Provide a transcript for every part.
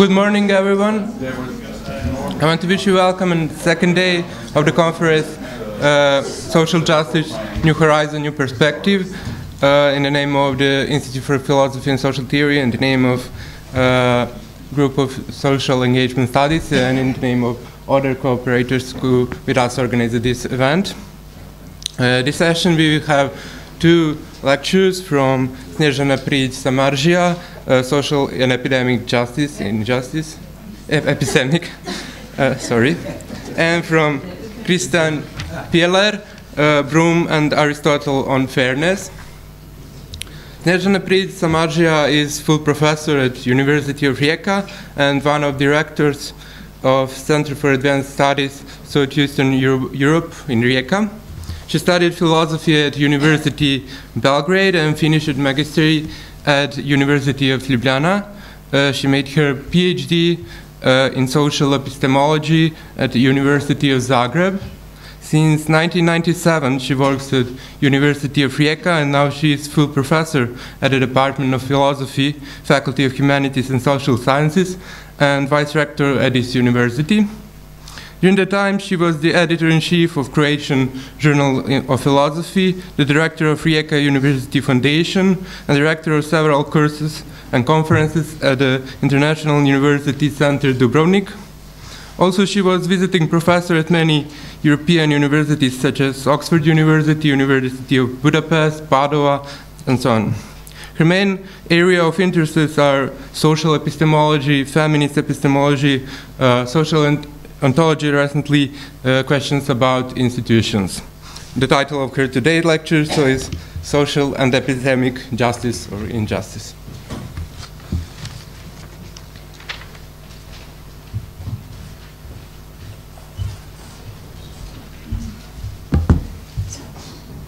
Good morning, everyone. I want to wish you welcome on the second day of the conference, uh, Social Justice, New Horizon, New Perspective, uh, in the name of the Institute for Philosophy and Social Theory, and the name of uh, Group of Social Engagement Studies, and in the name of other cooperators who with us organized this event. Uh, this session we will have two lectures from Snjezana Prijic Samaržija, uh, Social and Epidemic Justice, Injustice, ep Epistemic, uh, sorry, and from Christian Pieler, uh, Broome and Aristotle on Fairness. Snjezana Prijic Samaržija is full professor at University of Rijeka and one of directors of Center for Advanced Studies, Southeastern Euro Europe in Rijeka. She studied philosophy at University Belgrade and finished magister at University of Ljubljana. Uh, she made her PhD uh, in social epistemology at the University of Zagreb. Since 1997, she works at University of Rijeka, and now she is full professor at the Department of Philosophy, Faculty of Humanities and Social Sciences, and vice rector at this university. During the time, she was the editor-in-chief of Croatian Journal of Philosophy, the director of Rijeka University Foundation, and director of several courses and conferences at the International University Center Dubrovnik. Also, she was visiting professor at many European universities such as Oxford University, University of Budapest, Padua, and so on. Her main area of interests are social epistemology, feminist epistemology, uh, social and ontology recently uh, questions about institutions. The title of her today's lecture so is Social and Epistemic Justice or Injustice.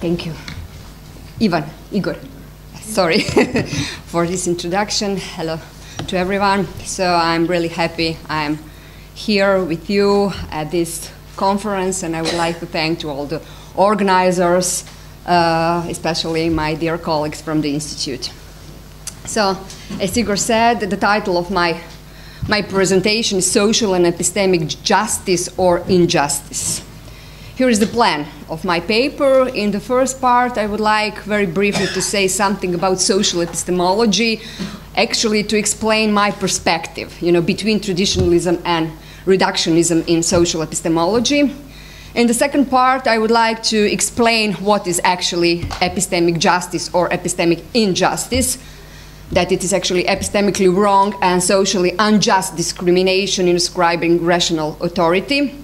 Thank you. Ivan, Igor, sorry for this introduction. Hello to everyone. So I'm really happy I'm here with you at this conference, and I would like to thank to all the organizers, uh, especially my dear colleagues from the Institute. So, as Igor said, the title of my, my presentation is Social and Epistemic Justice or Injustice. Here is the plan of my paper. In the first part, I would like very briefly to say something about social epistemology, actually to explain my perspective, you know, between traditionalism and reductionism in social epistemology. In the second part, I would like to explain what is actually epistemic justice or epistemic injustice, that it is actually epistemically wrong and socially unjust discrimination in ascribing rational authority.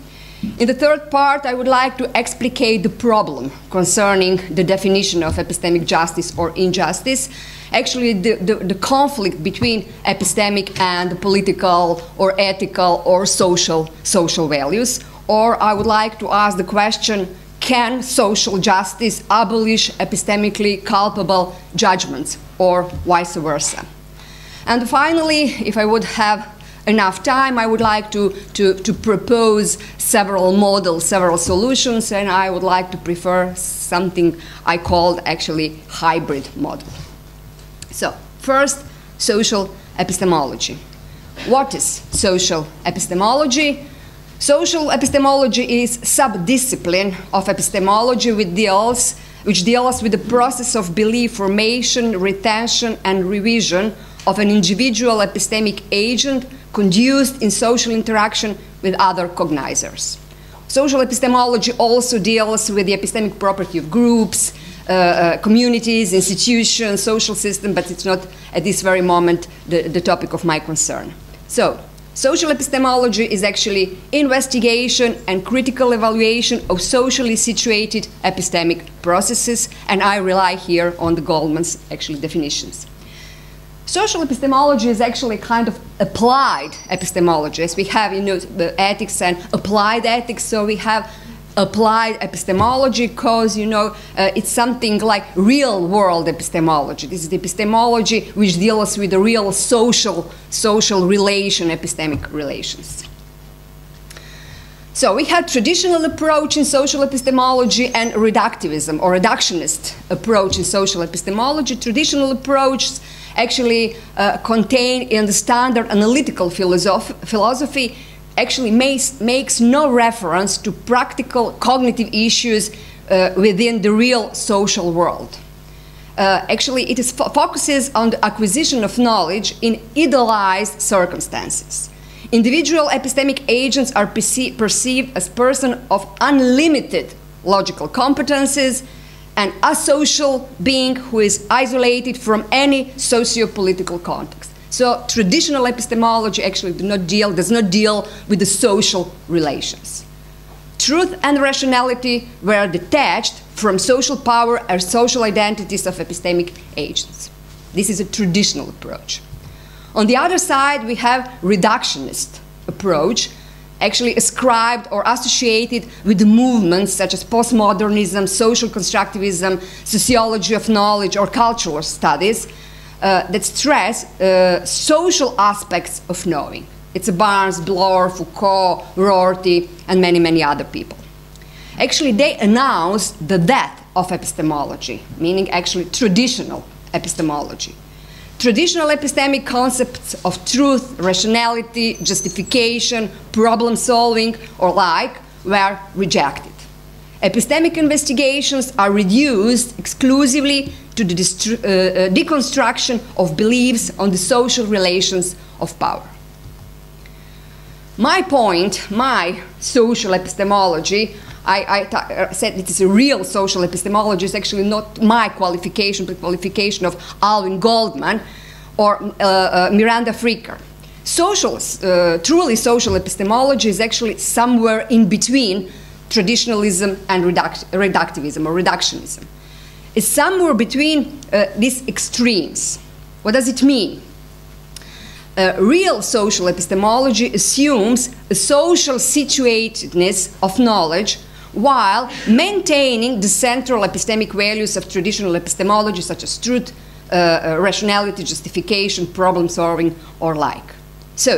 In the third part, I would like to explicate the problem concerning the definition of epistemic justice or injustice actually the, the, the, conflict between epistemic and political or ethical or social social values or i would like to ask the question can social justice abolish epistemically culpable judgments or vice versa and finally if i would have enough time, I would like to, to, to propose several models, several solutions, and I would like to prefer something I called actually hybrid model. So, first, social epistemology. What is social epistemology? Social epistemology is subdiscipline of epistemology which deals, which deals with the process of belief formation, retention, and revision of an individual epistemic agent conduced in social interaction with other cognizers. Social epistemology also deals with the epistemic property of groups, Uh, uh, communities, institutions, social system, but it's not at this very moment the, the topic of my concern. So, social epistemology is actually investigation and critical evaluation of socially situated epistemic processes, and I rely here on the Goldman's actually definitions. Social epistemology is actually a kind of applied epistemology, as we have, you know, the ethics and applied ethics. So we have applied epistemology because you know uh, it's something like real world epistemology. This is the epistemology which deals with the real social social relation epistemic relations. So we had traditional approach in social epistemology and reductivism or reductionist approach in social epistemology. Traditional approach actually uh, contained in the standard analytical philosoph philosophy actually makes, makes no reference to practical cognitive issues uh, within the real social world. Uh, actually, it is fo focuses on the acquisition of knowledge in idealized circumstances. Individual epistemic agents are perce perceived as persons of unlimited logical competences and a social being who is isolated from any socio-political context. So traditional epistemology actually do not deal, does not deal with the social relations. Truth and rationality were detached from social power and social identities of epistemic agents. This is a traditional approach. On the other side, we have reductionist approach, actually ascribed or associated with movements such as postmodernism, social constructivism, sociology of knowledge, or cultural studies, that stress uh, social aspects of knowing. It's a Barnes, Bloor, Foucault, Rorty, and many, many other people. Actually, they announced the death of epistemology, meaning actually traditional epistemology. Traditional epistemic concepts of truth, rationality, justification, problem solving, or like were rejected. Epistemic investigations are reduced exclusively to the uh, uh, deconstruction of beliefs on the social relations of power. My point, my social epistemology, I, uh, said it is a real social epistemology, is actually not my qualification, but qualification of Alvin Goldman or uh, uh, Miranda Fricker. Social, uh, truly social epistemology is actually somewhere in between traditionalism and reduct reductivism or reductionism is somewhere between uh, these extremes. What does it mean? Uh, real social epistemology assumes a social situatedness of knowledge while maintaining the central epistemic values of traditional epistemology, such as truth, uh, uh rationality, justification, problem solving, or like. So,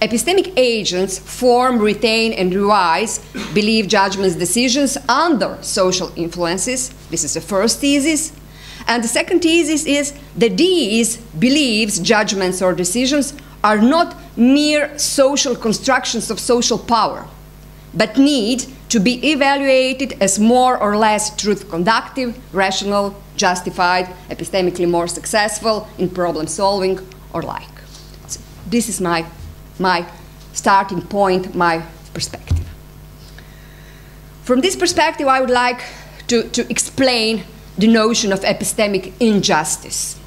Epistemic agents form, retain, and revise belief, judgments, decisions under social influences. This is the first thesis. And the second thesis is that these beliefs, judgments, or decisions are not mere social constructions of social power, but need to be evaluated as more or less truth conductive, rational, justified, epistemically more successful in problem solving, or like. So this is my my starting point, my perspective. From this perspective, I would like to, to explain the notion of epistemic injustice.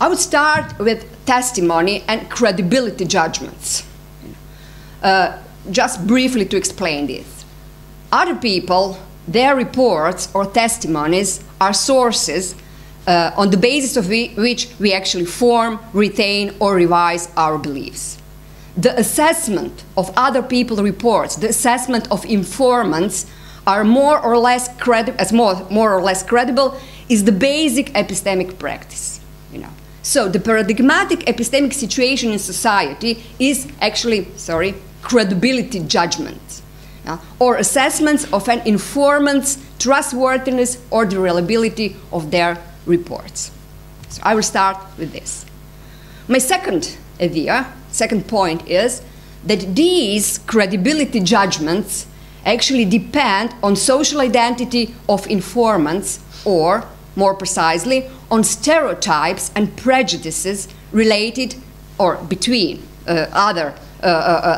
I would start with testimony and credibility judgments. Uh, just briefly to explain this. Other people, their reports or testimonies are sources uh, on the basis of which we actually form, retain, or revise our beliefs. The assessment of other people's reports, the assessment of informants, are more or less credible, as more, more or less credible, is the basic epistemic practice. You know. So the paradigmatic epistemic situation in society is actually, sorry, credibility judgment, or assessments of an informant's trustworthiness or the reliability of their reports. So I will start with this. My second idea, second point is that these credibility judgments actually depend on social identity of informants or, more precisely, on stereotypes and prejudices related or between uh, other uh, uh,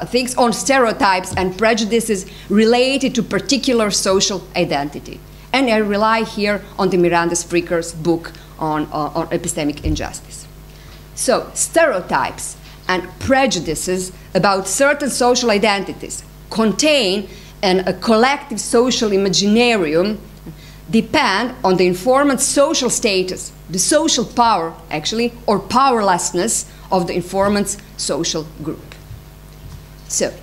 uh things, on stereotypes and prejudices related to particular social identity. And I rely here on the Miranda Fricker's book on, on, on epistemic injustice. So, stereotypes and prejudices about certain social identities contain an, a collective social imaginarium depend on the informant's social status, the social power, actually, or powerlessness of the informant's social group. So,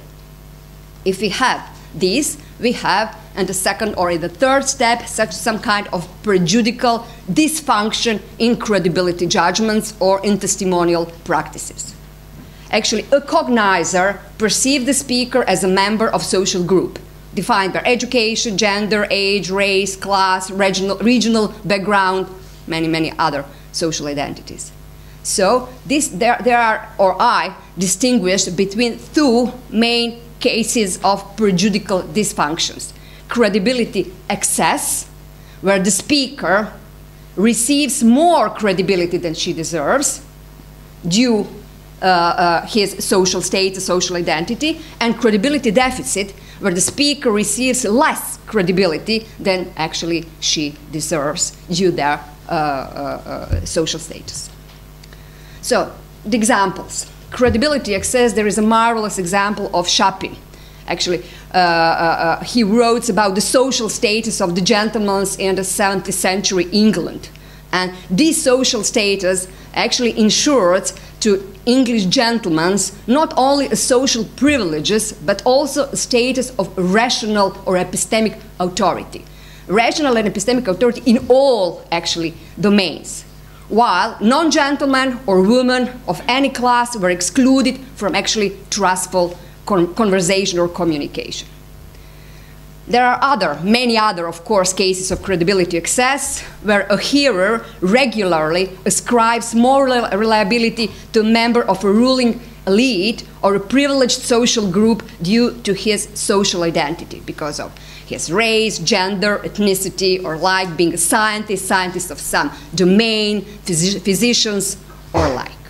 if we have these, we have and the second or the third step, such some kind of prejudicial dysfunction in credibility judgments or in testimonial practices. Actually, a cognizer perceives the speaker as a member of social group, defined by education, gender, age, race, class, regional, regional background, many, many other social identities. So this, there, there are, or I, distinguished between two main cases of prejudicial dysfunctions. Credibility excess, where the speaker receives more credibility than she deserves due uh, uh, his social status, social identity, and credibility deficit, where the speaker receives less credibility than actually she deserves due their uh, uh, uh social status. So, the examples. Credibility excess, there is a marvelous example of Shapin. Actually, uh, uh, uh, he wrote about the social status of the gentlemen in the 17th century England. And this social status actually ensured to English gentlemen not only a social privileges, but also a status of rational or epistemic authority. Rational and epistemic authority in all, actually, domains while non-gentlemen or women of any class were excluded from actually trustful con conversation or communication. There are other, many other, of course, cases of credibility excess where a hearer regularly ascribes more reliability to a member of a ruling elite or a privileged social group due to his social identity because of his race, gender, ethnicity, or like being a scientist, scientist of some domain, phys physicians, or like.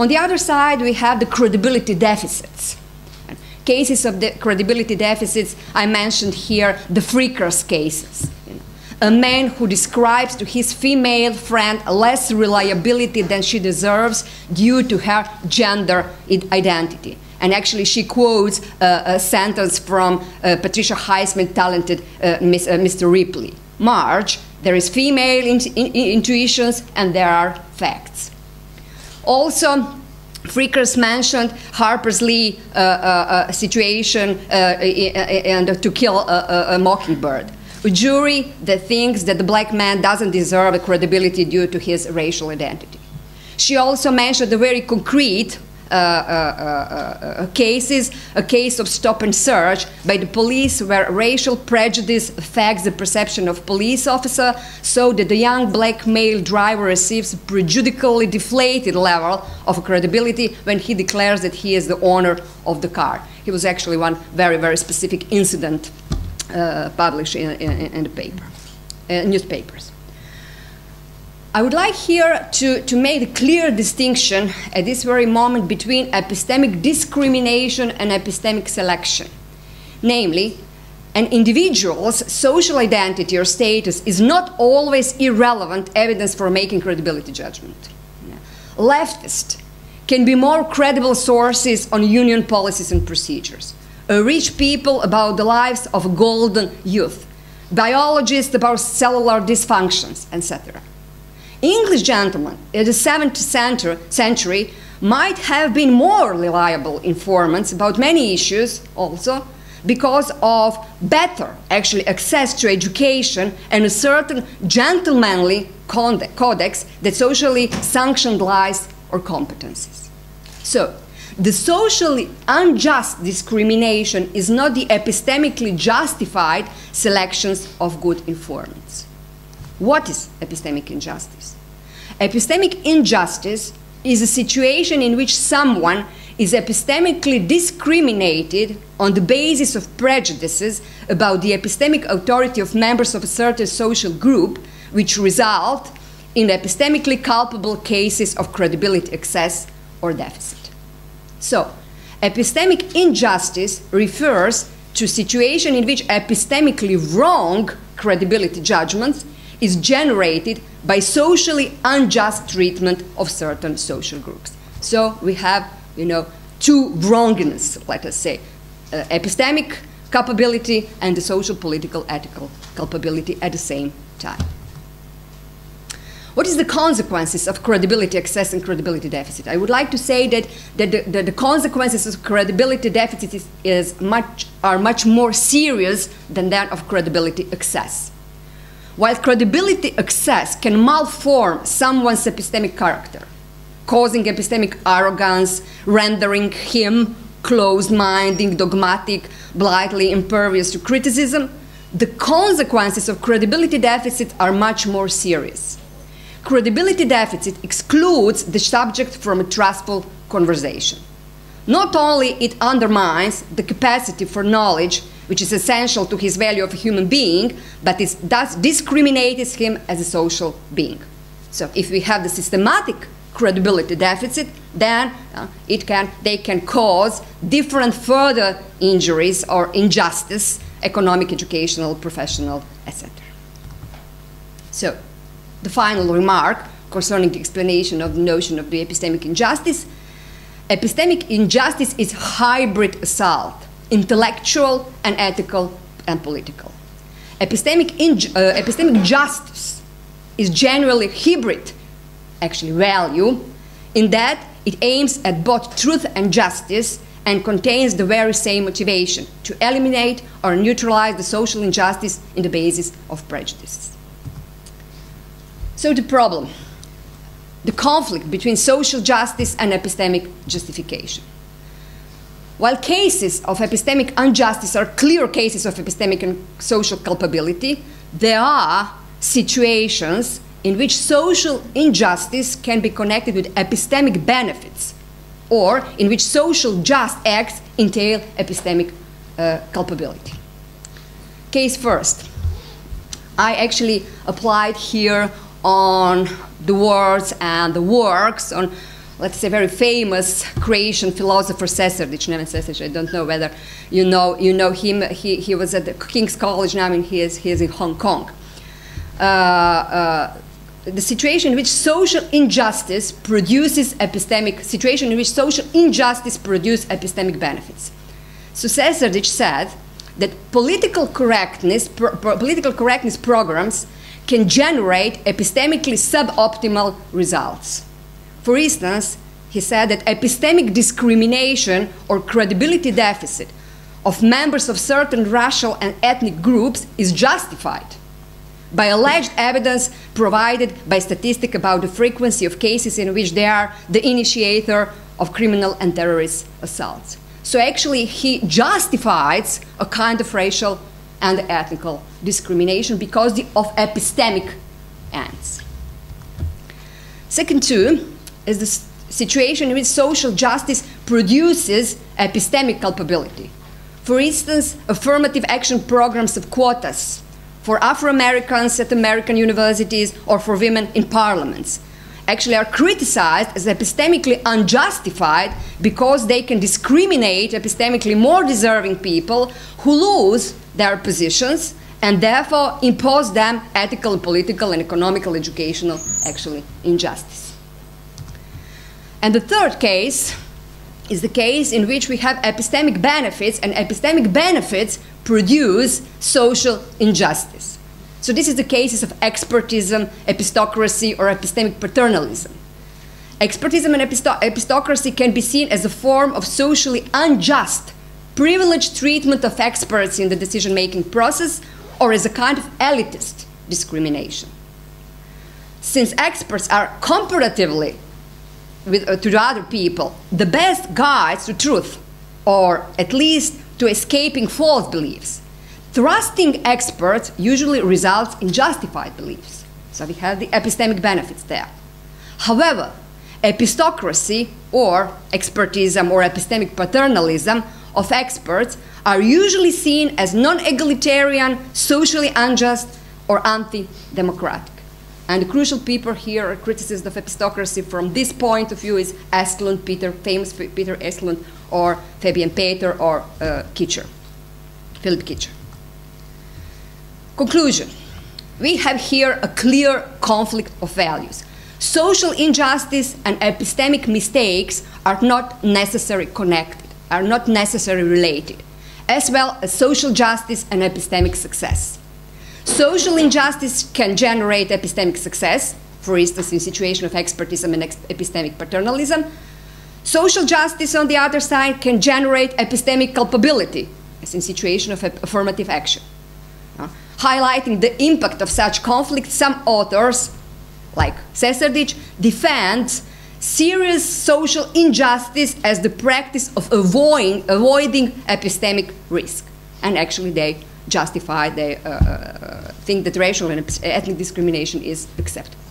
On the other side, we have the credibility deficits. Cases of the credibility deficits, I mentioned here the Fricker's cases. a man who describes to his female friend less reliability than she deserves due to her gender identity. And actually, she quotes a sentence from uh, Patricia Highsmith's talented uh, Miss, uh, Mr. Ripley. Marge, there is female in in intuitions and there are facts. Also, Fricker's mentioned Harper's Lee uh, uh, situation and to kill a, a, a mockingbird a jury that thinks that the black man doesn't deserve credibility due to his racial identity. She also mentioned a very concrete uh, uh, uh, Uh, uh, uh, cases, a case of stop and search by the police where racial prejudice affects the perception of police officer so that the young black male driver receives a prejudicially deflated level of credibility when he declares that he is the owner of the car. He was actually one very, very specific incident uh, published in, in, in, the paper, uh, newspapers. I would like here to, to make a clear distinction at this very moment between epistemic discrimination and epistemic selection. Namely, an individual's social identity or status is not always irrelevant evidence for making credibility judgment. Leftists can be more credible sources on union policies and procedures. A rich people about the lives of golden youth, biologists about cellular dysfunctions, etc. English gentlemen in the 17th century might have been more reliable informants about many issues also because of better actually access to education and a certain gentlemanly codex that socially sanctioned lies or competencies. So, the socially unjust discrimination is not the epistemically justified selections of good informants. What is epistemic injustice? Epistemic injustice is a situation in which someone is epistemically discriminated on the basis of prejudices about the epistemic authority of members of a certain social group, which result in epistemically culpable cases of credibility excess or deficit. So, epistemic injustice refers to situation in which epistemically wrong credibility judgments is generated by socially unjust treatment of certain social groups. So we have, you know, two wrongness, let us say, uh, epistemic culpability and the social, political, ethical culpability at the same time. What is the consequences of credibility excess and credibility deficit? I would like to say that, that the, the, the consequences of credibility deficit is, is much, are much more serious than that of credibility excess. While credibility excess can malform someone's epistemic character, causing epistemic arrogance, rendering him closed minded, dogmatic, blithely impervious to criticism, the consequences of credibility deficit are much more serious. credibility deficit excludes the subject from a trustful conversation. Not only it undermines the capacity for knowledge, which is essential to his value of a human being, but it thus discriminates him as a social being. So if we have the systematic credibility deficit, then uh, it can, they can cause different further injuries or injustice, economic, educational, professional, etc. So, the final remark concerning the explanation of the notion of the epistemic injustice epistemic injustice is hybrid assault, intellectual and ethical and political. Epistemic, uh, epistemic justice is generally hybrid, actually, value, in that it aims at both truth and justice and contains the very same motivation to eliminate or neutralize the social injustice in the basis of prejudice. So, the problem the conflict between social justice and epistemic justification. While cases of epistemic injustice are clear cases of epistemic and social culpability, there are situations in which social injustice can be connected with epistemic benefits, or in which social just acts entail epistemic uh, culpability. Case first. I actually applied here on the words and the works on, let's say, very famous Croatian philosopher Sesardic, Neven Sesardic. I don't know whether you know, you know him. He, he was at the King's College now, and he is, he is in Hong Kong. Uh, uh, the situation in which social injustice produces epistemic situation in which social injustice produces epistemic benefits. So Sesardic said that political correctness, pro political correctness programs can generate epistemically suboptimal results. For instance, he said that epistemic discrimination or credibility deficit of members of certain racial and ethnic groups is justified by alleged evidence provided by statistics about the frequency of cases in which they are the initiator of criminal and terrorist assaults. So actually, he justifies a kind of racial and ethnical discrimination because of epistemic ends. Second two is the situation in which social justice produces epistemic culpability. For instance, affirmative action programs of quotas for Afro Americans at American universities or for women in parliaments actually are criticized as epistemically unjustified because they can discriminate epistemically more deserving people who lose their positions and therefore impose them ethical, political, and economical, educational, actually, injustice. And the third case is the case in which we have epistemic benefits, and epistemic benefits produce social injustice. So this is the cases of expertism, epistocracy, or epistemic paternalism. Expertism and episto epistocracy can be seen as a form of socially unjust, privileged treatment of experts in the decision-making process or as a kind of elitist discrimination. Since experts are comparatively with, uh, to the other people the best guides to truth, or at least to escaping false beliefs, trusting experts usually results in justified beliefs. So we have the epistemic benefits there. However, epistocracy or expertism or epistemic paternalism of experts are usually seen as non egalitarian, socially unjust, or anti democratic. And the crucial people here are criticism of epistocracy from this point of view is Estlund, Peter, famous Peter Estlund, or Fabienne Peter, or uh, Kitcher, Philip Kitcher. Conclusion We have here a clear conflict of values. Social injustice and epistemic mistakes are not necessarily connected are not necessarily related, as well as social justice and epistemic success. Social injustice can generate epistemic success, for instance, in situation of expertism and epistemic paternalism. Social justice, on the other side, can generate epistemic culpability, as in situation of affirmative action. Uh, highlighting the impact of such conflict, some authors, like Sesardic, defend serious social injustice as the practice of avoiding, avoiding epistemic risk. And actually, they justify, they uh, uh, think that racial and ethnic discrimination is acceptable.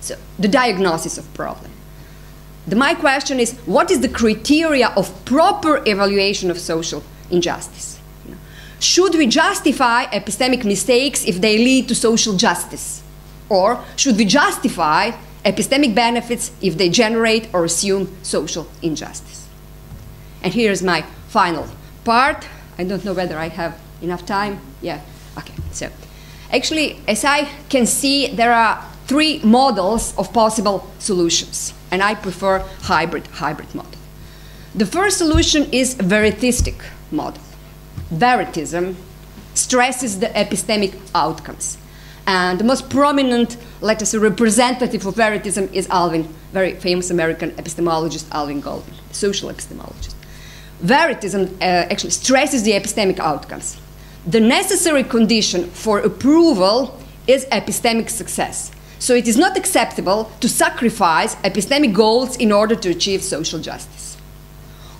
So, the diagnosis of problem. The, my question is what is the criteria of proper evaluation of social injustice? Should we justify epistemic mistakes if they lead to social justice? Or should we justify epistemic benefits if they generate or assume social injustice? And here's my final part. I don't know whether I have enough time. Yeah, okay. So, actually, as I can see, there are three models of possible solutions, and I prefer hybrid hybrid model. The first solution is veritistic model. Veritism stresses the epistemic outcomes. And the most prominent, let us say, representative of veritism is Alvin, very famous American epistemologist Alvin Goldman, social epistemologist. Veritism uh, actually stresses the epistemic outcomes. The necessary condition for approval is epistemic success. So it is not acceptable to sacrifice epistemic goals in order to achieve social justice.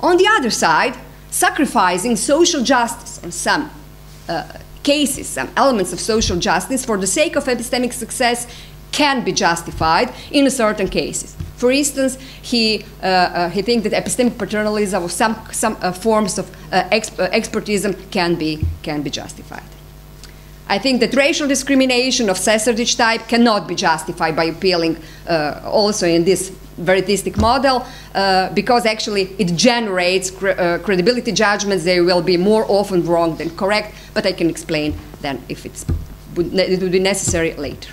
On the other side, sacrificing social justice on some uh, cases, some elements of social justice for the sake of epistemic success can be justified in certain cases. For instance, he, uh, uh, he thinks that epistemic paternalism or some, some uh, forms of exp- expertism can be, can be justified. I think that racial discrimination of Sesardic type cannot be justified by appealing uh, also in this veritistic model uh, because actually it generates cre uh, credibility judgments. They will be more often wrong than correct, but I can explain then if it would be necessary later.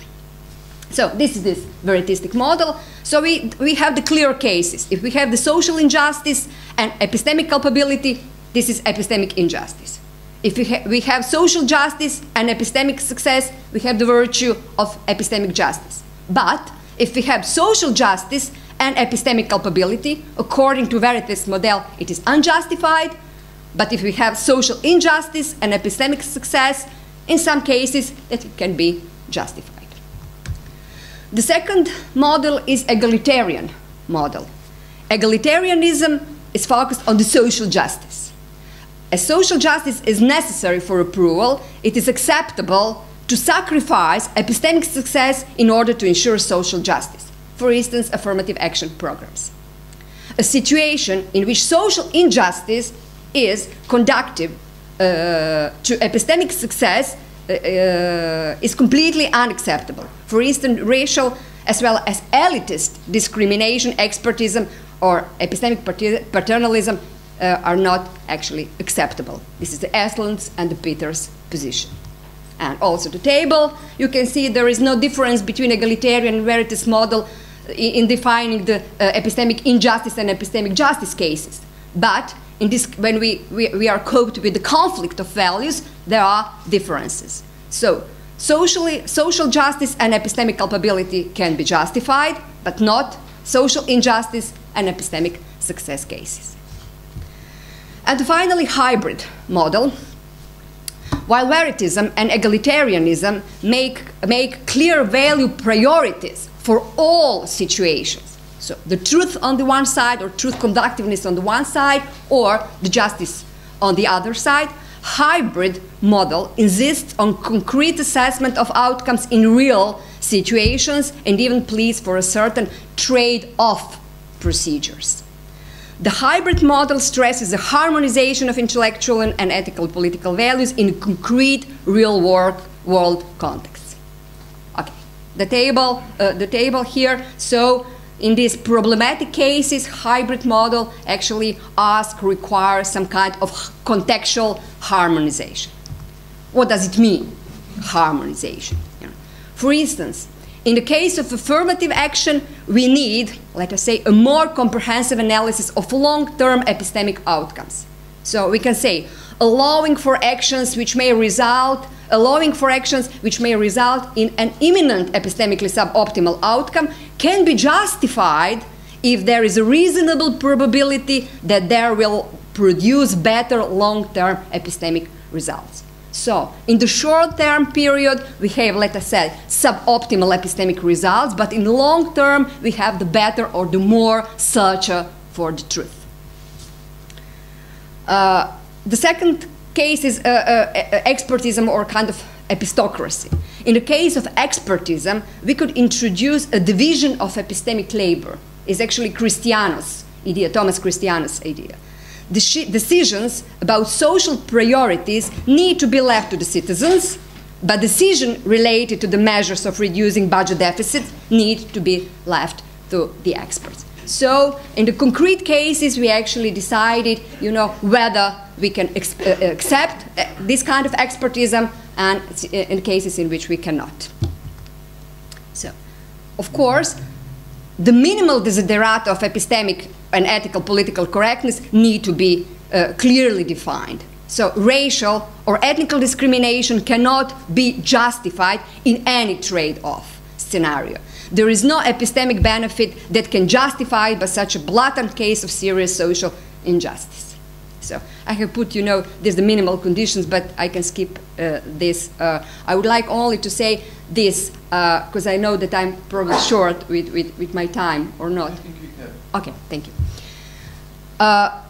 So this is this veritistic model. So we, we have the clear cases. If we have the social injustice and epistemic culpability, this is epistemic injustice. If we, ha we have social justice and epistemic success, we have the virtue of epistemic justice. But if we have social justice and epistemic culpability, according to Veritas model, it is unjustified. But if we have social injustice and epistemic success, in some cases, it can be justified. The second model is egalitarian model. Egalitarianism is focused on the social justice as social justice is necessary for approval, it is acceptable to sacrifice epistemic success in order to ensure social justice. For instance, affirmative action programs. A situation in which social injustice is conductive uh, to epistemic success uh, uh, is completely unacceptable. For instance, racial as well as elitist discrimination, expertism, or epistemic paternalism uh, are not actually acceptable. This is the Estlund's and the Peters position. And also the table, you can see there is no difference between egalitarian and veritas model in, in defining the uh, epistemic injustice and epistemic justice cases. But in this, when we, we, we are coped with the conflict of values, there are differences. So socially, social justice and epistemic culpability can be justified, but not social injustice and epistemic success cases. And finally, hybrid model. While veritism and egalitarianism make, make clear value priorities for all situations, so the truth on the one side, or truth conductiveness on the one side, or the justice on the other side, hybrid model insists on concrete assessment of outcomes in real situations and even pleads for a certain trade off procedures. The hybrid model stresses the harmonization of intellectual and, and ethical political values in concrete real world, world contexts. Okay, the table, uh, the table here. So in these problematic cases, hybrid model actually asks, requires some kind of contextual harmonization. What does it mean, harmonization? For instance, in the case of affirmative action, we need, let us say, a more comprehensive analysis of long term epistemic outcomes. So we can say, allowing for actions which may result allowing for actions which may result in an imminent epistemically suboptimal outcome can be justified if there is a reasonable probability that there will produce better long-term epistemic results. So, in the short term period, we have, let us say, suboptimal epistemic results, but in the long term, we have the better or the more searcher for the truth. Uh, the second case is uh, uh, expertism or kind of epistocracy. In the case of expertism, we could introduce a division of epistemic labor. It's actually Christiano's idea, Thomas Christiano's idea. The decisions about social priorities need to be left to the citizens, but decisions related to the measures of reducing budget deficits need to be left to the experts. So, in the concrete cases, we actually decided, you know, whether we can uh, accept uh, this kind of expertism and in cases in which we cannot. So, of course, the minimal desiderata of epistemic and ethical political correctness need to be uh, clearly defined. So, racial or ethnical discrimination cannot be justified in any trade off scenario. There is no epistemic benefit that can justify by such a blatant case of serious social injustice. So I have put, you know, there's the minimal conditions, but I can skip uh, this. Uh, I would like only to say this, because uh, I know that I'm probably short with, with, with my time, or not. Okay, thank you. Uh,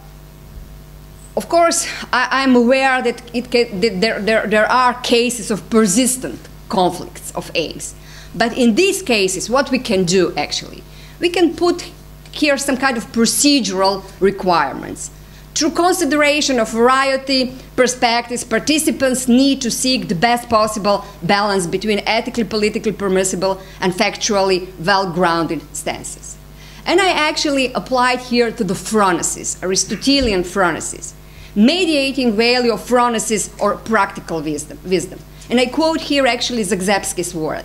of course, I, am aware that, can, that there, there, there are cases of persistent conflicts of aims. But in these cases, what we can do actually, we can put here some kind of procedural requirements. Through consideration of variety perspectives, participants need to seek the best possible balance between ethically, politically permissible and factually well-grounded stances. And I actually applied here to the phronesis, Aristotelian phronesis, mediating value of phronesis or practical wisdom. wisdom. And I quote here actually Zagzebski's word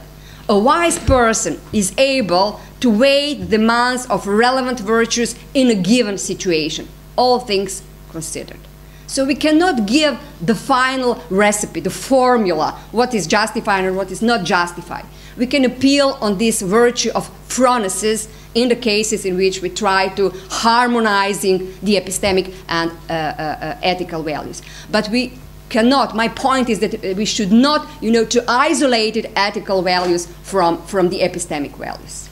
a wise person is able to weigh the demands of relevant virtues in a given situation, all things considered. So we cannot give the final recipe, the formula, what is justified and what is not justified. We can appeal on this virtue of phronesis in the cases in which we try to harmonizing the epistemic and uh, uh, uh, ethical values. But we cannot. My point is that we should not, you know, to isolate ethical values from, from the epistemic values.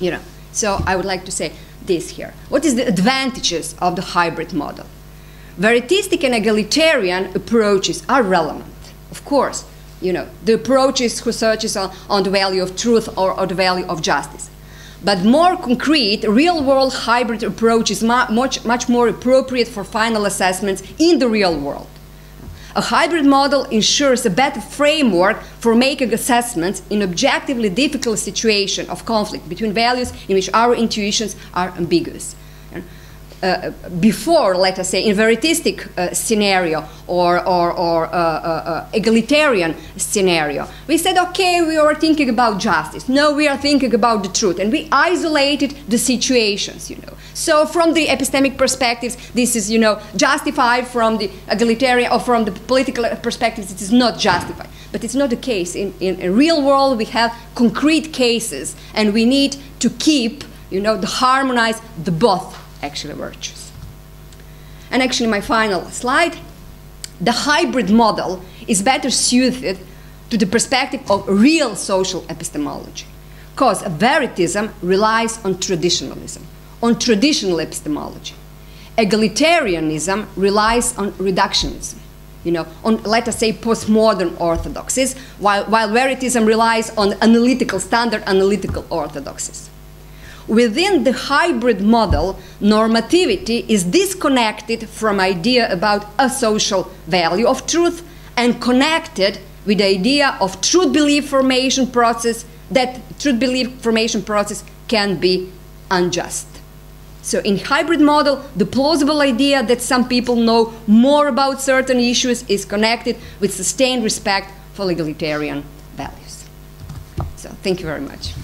You know, so I would like to say this here. What is the advantages of the hybrid model? Veritistic and egalitarian approaches are relevant, of course. You know, the approaches who searches on, on the value of truth or, or the value of justice. But more concrete, real-world hybrid approach is much, much more appropriate for final assessments in the real world. A hybrid model ensures a better framework for making assessments in objectively difficult situation of conflict between values in which our intuitions are ambiguous. Uh, before, let us say, in veritistic uh, scenario or, or, or uh, uh, uh, egalitarian scenario, we said, okay, we are thinking about justice. No, we are thinking about the truth. And we isolated the situations, you know. So from the epistemic perspectives, this is, you know, justified. From the egalitarian or from the political perspectives, it is not justified. But it's not the case. In, in a real world, we have concrete cases, and we need to keep, you know, the harmonize the both actually virtues. And actually, my final slide the hybrid model is better suited to the perspective of real social epistemology, because veritism relies on traditionalism, on traditional epistemology. Egalitarianism relies on reductionism, you know, on, let us say, postmodern orthodoxies, while, while veritism relies on analytical, standard analytical orthodoxies. Within the hybrid model, normativity is disconnected from idea about a social value of truth and connected with the idea of truth belief formation process that truth belief formation process can be unjust. So in hybrid model, the plausible idea that some people know more about certain issues is connected with sustained respect for egalitarian values. So thank you very much.